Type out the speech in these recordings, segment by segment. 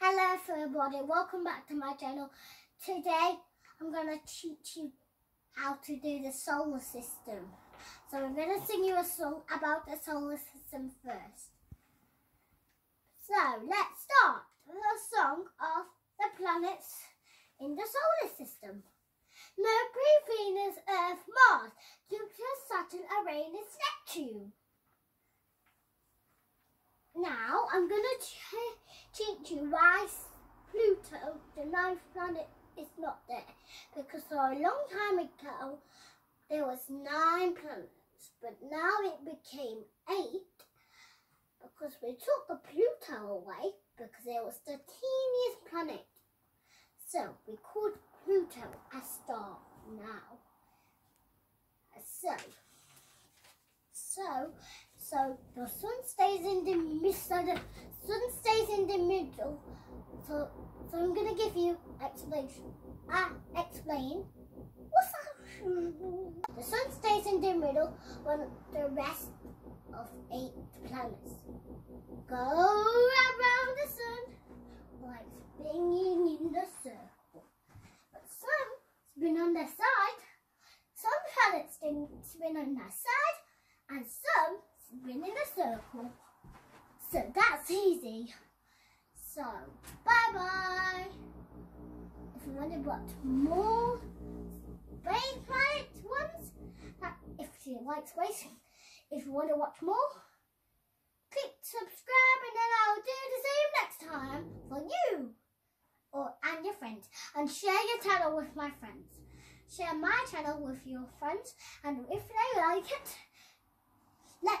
Hello everybody, welcome back to my channel. Today I'm going to teach you how to do the solar system. So I'm going to sing you a song about the solar system first. So let's start with a song of the planets in the solar system. Mercury, Venus, Earth, Mars, Jupiter, Saturn, Uranus, Neptune. Now I'm going to teach you why Pluto, the ninth planet, is not there. Because for a long time ago, there was nine planets, but now it became eight because we took the Pluto away because it was the teeniest planet. So we called Pluto a star now. So, so so the sun stays in the middle. So the sun stays in the middle. So so I'm gonna give you explanation. Ah, explain. What's that? The sun stays in the middle when the rest of eight planets go around the sun like spinning in the circle. But some spin on their side. Some planets spin on their side, and some spin in a circle. So that's easy. So, bye-bye. If you want to watch more Space Planet ones, if you like space, if you want to watch more, click subscribe and then I'll do the same next time for you or and your friends. And share your channel with my friends. Share my channel with your friends and if they like it, let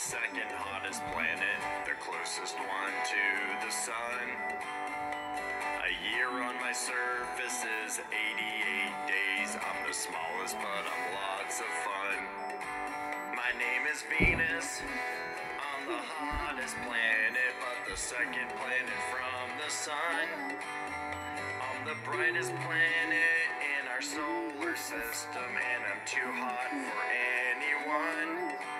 second hottest planet, the closest one to the sun. A year on my surface is 88 days. I'm the smallest, but I'm lots of fun. My name is Venus. I'm the hottest planet, but the second planet from the sun. I'm the brightest planet in our solar system, and I'm too hot for anyone.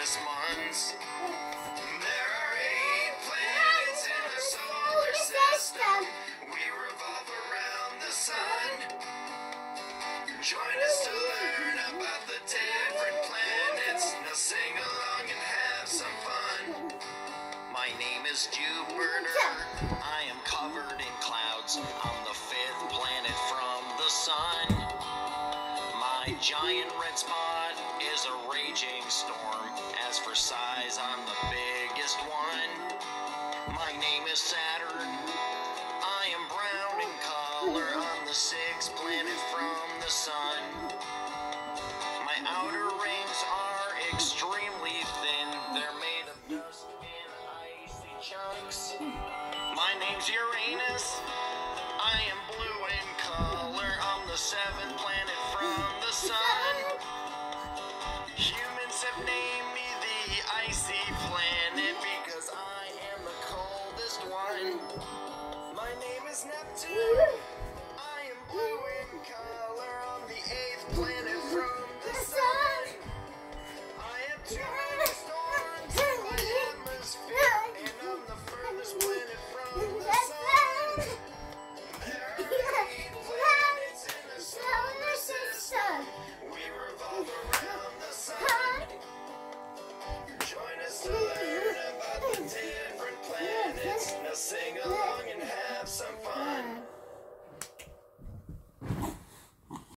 Olympus Mons. There are eight planets in the solar system. We revolve around the sun. Join us to learn about the different planets. Now sing along and have some fun. My name is Jupiter. I am covered in clouds. I'm the fifth planet from the sun My giant red spot raging storm. As for size, I'm the biggest one. My name is Saturn. I am brown in color. I'm the sixth planet from the sun. Because